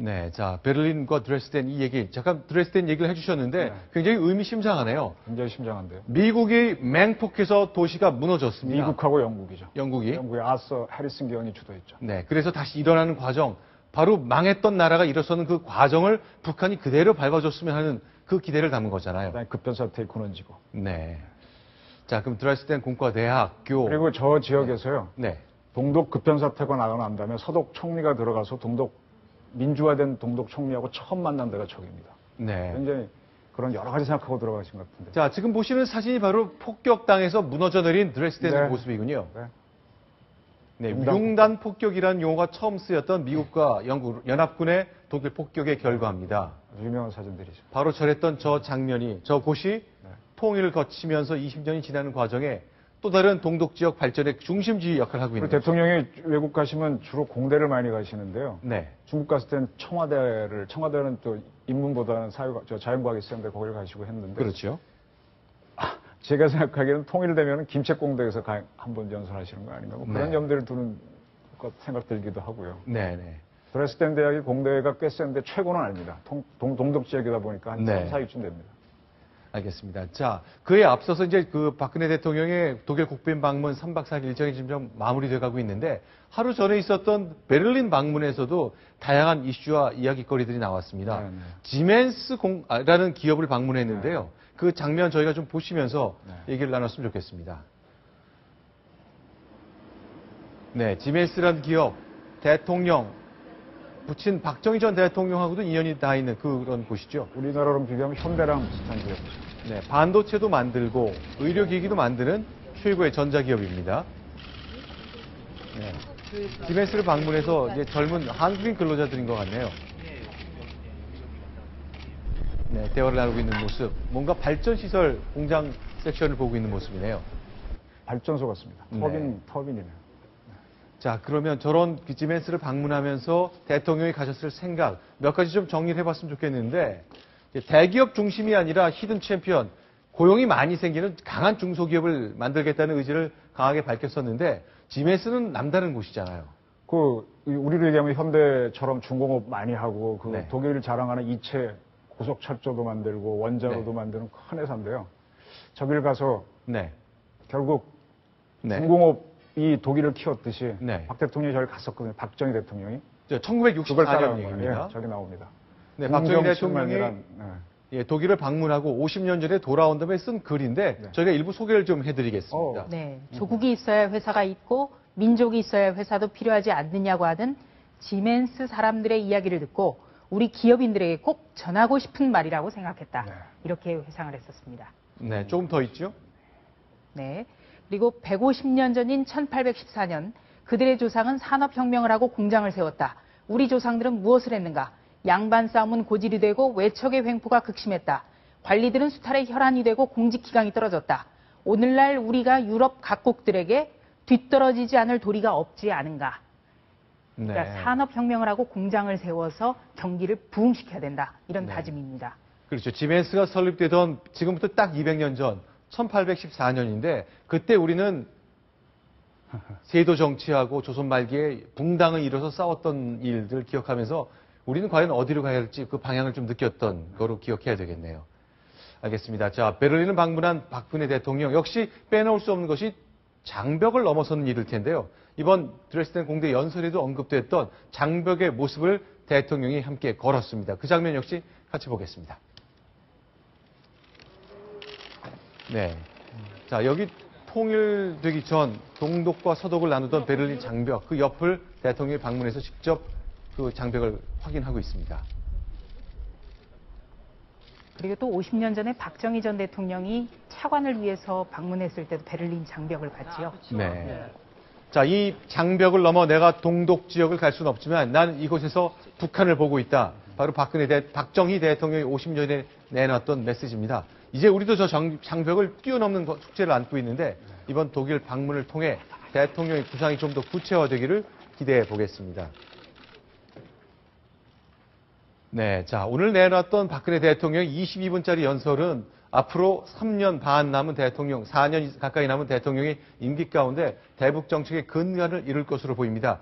네, 자 베를린과 드레스덴 이 얘기 잠깐 드레스덴 얘기를 해주셨는데 네. 굉장히 의미심장하네요. 굉장히 심장한데요. 미국이 맹폭해서 도시가 무너졌습니다. 미국하고 영국이죠. 영국이 영국의 아서 해리슨 경이 주도했죠. 네, 그래서 다시 일어나는 과정, 바로 망했던 나라가 일어서는 그 과정을 북한이 그대로 밟아줬으면 하는 그 기대를 담은 거잖아요. 급변사태에 무너지고. 네. 자, 그럼 드레스덴 공과대학교. 그리고 저 지역에서요. 네. 동독 급변사태가 나고 다음에 서독 총리가 들어가서 동독 민주화된 동독 총리하고 처음 만난 데가 저기입니다. 네. 굉장히 그런 여러 가지 생각하고 들어가신 것 같은데. 자, 지금 보시는 사진이 바로 폭격당해서 무너져 내린 드레스덴의 네. 모습이군요. 네. 네, 융단 폭격이라는 용어가 처음 쓰였던 미국과 영국 연합군의 독일 폭격의 결과입니다. 유명한 사진들이죠. 바로 저랬던 저 장면이 저 곳이 네. 통일을 거치면서 20년이 지나는 과정에 또 다른 동독 지역 발전의 중심지 역할을 하고 있는. 대통령이 외국 가시면 주로 공대를 많이 가시는데요. 네. 중국 갔을 땐 청와대를 청와대는 또 인문보다는 사회과 저 자연과학이 있었는데 거기를 가시고 했는데 그렇죠. 제가 생각하기에는 통일되면 김책공대에서 한번 연설하시는 거 아닌가 뭐 그런 네. 염두를 두는 것 생각 들기도 하고요. 네, 네. 드레스덴 대학이 공대가 꽤 센데 최고는 아닙니다. 동, 동, 동독 지역이다 보니까 한 네. 3, 4위쯤 됩니다. 알겠습니다. 자, 그에 앞서서 이제 그 박근혜 대통령의 독일 국빈 방문 3박 4일 일정이 좀 마무리돼 가고 있는데 하루 전에 있었던 베를린 방문에서도 다양한 이슈와 이야기거리들이 나왔습니다. 네, 네. 지멘스라는 기업을 방문했는데요. 그 장면 저희가 좀 보시면서 네. 얘기를 나눴으면 좋겠습니다. 네, 지멘스라는 기업 대통령 부친 박정희 전 대통령하고도 인연이 다 있는 그런 곳이죠. 우리나라로 비교하면 현대랑 비슷한 기업이죠. 네, 반도체도 만들고 의료기기도 만드는 최고의 전자기업입니다. 네. 지멘스를 방문해서 이제 젊은 한국인 근로자들인 것 같네요. 네, 대화를 나누고 있는 모습. 뭔가 발전시설 공장 섹션을 보고 있는 모습이네요. 발전소 같습니다. 네. 터빈, 터빈이네요. 자, 그러면 저런 그 지멘스를 방문하면서 대통령이 가졌을 생각 몇 가지 좀 정리를 해봤으면 좋겠는데 대기업 중심이 아니라 hidden champion 고용이 많이 생기는 강한 중소기업을 만들겠다는 의지를 강하게 밝혔었는데 지멘스는 남다른 곳이잖아요. 그 우리로 얘기하면 현대처럼 중공업 많이 하고 그 네. 독일 자랑하는 이체 고속철조도 만들고 원자로도 네. 만드는 큰 회사인데요. 저길 가서 네. 결국 네. 중공업이 독일을 키웠듯이 네. 박 대통령이 저를 갔었거든요. 박정희 대통령이 저 그걸 1964년 따라간 거예요. 얘기입니다. 예, 저기 나옵니다. 네, 박정희 대통령이 공정신만이란, 예. 예, 독일을 방문하고 50년 전에 돌아온 다음에 쓴 글인데 네. 저희가 일부 소개를 좀 해드리겠습니다. 어. 네, 조국이 있어야 회사가 있고 민족이 있어야 회사도 필요하지 않느냐고 하는 지멘스 사람들의 이야기를 듣고 우리 기업인들에게 꼭 전하고 싶은 말이라고 생각했다. 네. 이렇게 회상을 했었습니다. 네, 조금 더 있죠? 네. 그리고 150년 전인 1814년 그들의 조상은 산업혁명을 하고 공장을 세웠다. 우리 조상들은 무엇을 했는가? 양반 싸움은 고질이 되고 외척의 횡포가 극심했다. 관리들은 수탈의 혈안이 되고 공직 기강이 떨어졌다. 오늘날 우리가 유럽 각국들에게 뒤떨어지지 않을 도리가 없지 않은가? 네. 그러니까 산업혁명을 하고 공장을 세워서 경기를 부흥시켜야 된다. 이런 네. 다짐입니다. 그렇죠. 지멘스가 설립되던 지금부터 딱 200년 전 1814년인데 그때 우리는 세도 정치하고 조선 말기에 붕당을 이뤄서 싸웠던 일들 기억하면서 우리는 과연 어디로 가야 할지 그 방향을 좀 느꼈던 거로 기억해야 되겠네요. 알겠습니다. 자, 베를린을 방문한 박근혜 대통령 역시 빼놓을 수 없는 것이 장벽을 넘어서는 일일 텐데요. 이번 드레스덴 공대 연설에도 언급됐던 장벽의 모습을 대통령이 함께 걸었습니다. 그 장면 역시 같이 보겠습니다. 네. 자, 여기 통일되기 전 동독과 서독을 나누던 베를린 장벽, 그 옆을 대통령이 방문해서 직접 그 장벽을 확인하고 있습니다. 그리고 또 50년 전에 박정희 전 대통령이 차관을 위해서 방문했을 때도 베를린 장벽을 봤지요. 네. 자, 이 장벽을 넘어 내가 동독 지역을 갈 수는 없지만 난 이곳에서 북한을 보고 있다. 바로 박근혜 대, 박정희 대통령이 50년 전에 내놨던 메시지입니다. 이제 우리도 저 장, 장벽을 뛰어넘는 거- 숙제를 안고 있는데 이번 독일 방문을 통해 대통령의 구상이 좀 더 구체화되기를 기대해 보겠습니다. 네, 자, 오늘 내놨던 박근혜 대통령 22분짜리 연설은 앞으로 3년 반 남은 대통령, 4년 가까이 남은 대통령의 임기 가운데 대북 정책의 근간을 이룰 것으로 보입니다.